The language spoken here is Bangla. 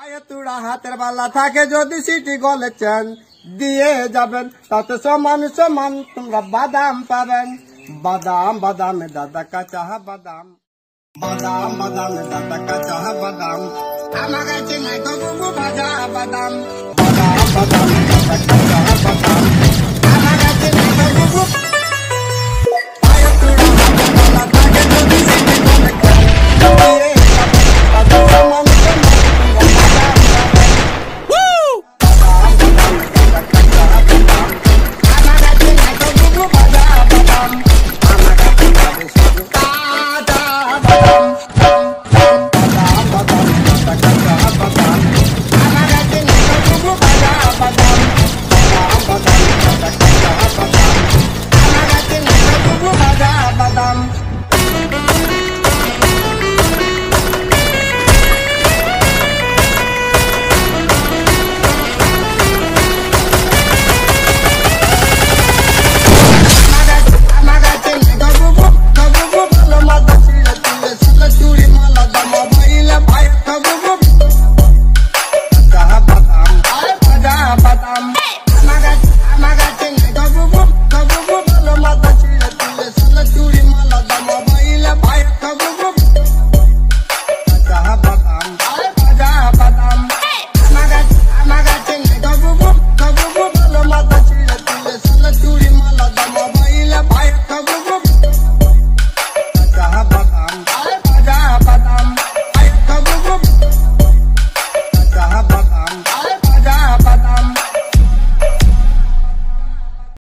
পায়ে তুড়া হাতের বালা থাকে যদি সিটি গলেছেন দিয়ে যাবেন, তাতে সমান সমান তোমরা বাদাম পাবেন। বাদাম, বাদামে দাদা কাঁচা বাদাম। বাদাম, বাদামে দাদা কাঁচা বাদাম। আমার কাছে নাই তো বাদাম। বাদাম, বাদামে দাদা কাঁচা বাদাম।